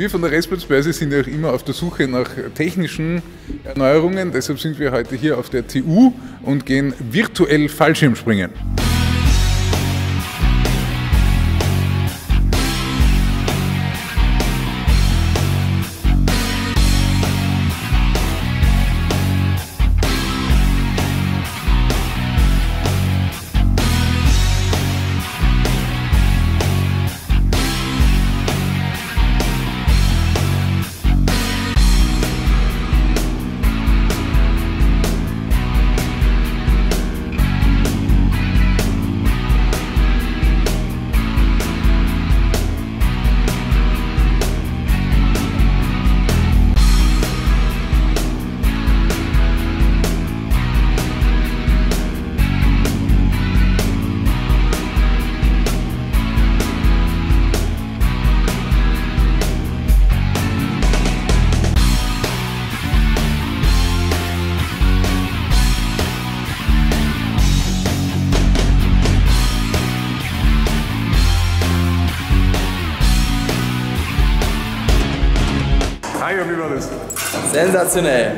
Wir von der Restplatzbörse sind ja auch immer auf der Suche nach technischen Erneuerungen. Deshalb sind wir heute hier auf der TU und gehen virtuell Fallschirmspringen. Hi, wie war das? Sensationell.